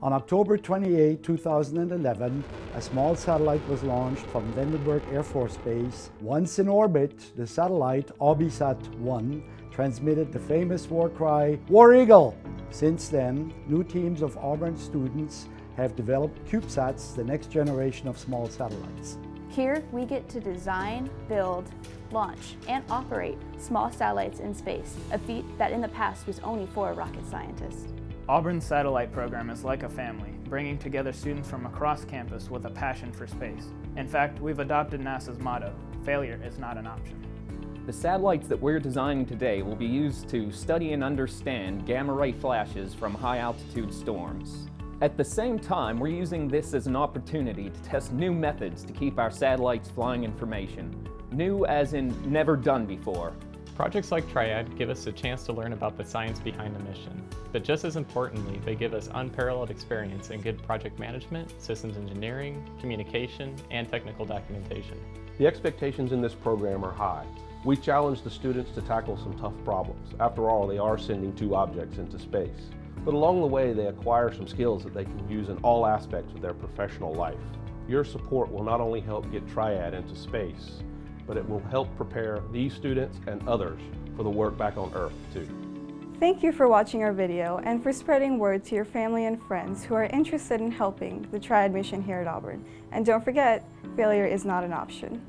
On October 28, 2011, a small satellite was launched from Vandenberg Air Force Base. Once in orbit, the satellite AubieSat-1 transmitted the famous war cry, War Eagle! Since then, new teams of Auburn students have developed CubeSats, the next generation of small satellites. Here, we get to design, build, launch, and operate small satellites in space, a feat that in the past was only for rocket scientists. Auburn's satellite program is like a family, bringing together students from across campus with a passion for space. In fact, we've adopted NASA's motto, failure is not an option. The satellites that we're designing today will be used to study and understand gamma ray flashes from high altitude storms. At the same time, we're using this as an opportunity to test new methods to keep our satellites flying information. New as in never done before. Projects like Triad give us a chance to learn about the science behind the mission, but just as importantly, they give us unparalleled experience in good project management, systems engineering, communication, and technical documentation. The expectations in this program are high. We challenge the students to tackle some tough problems. After all, they are sending two objects into space. But along the way, they acquire some skills that they can use in all aspects of their professional life. Your support will not only help get Triad into space, but it will help prepare these students and others for the work back on Earth too. Thank you for watching our video and for spreading word to your family and friends who are interested in helping the Triad mission here at Auburn. And don't forget, failure is not an option.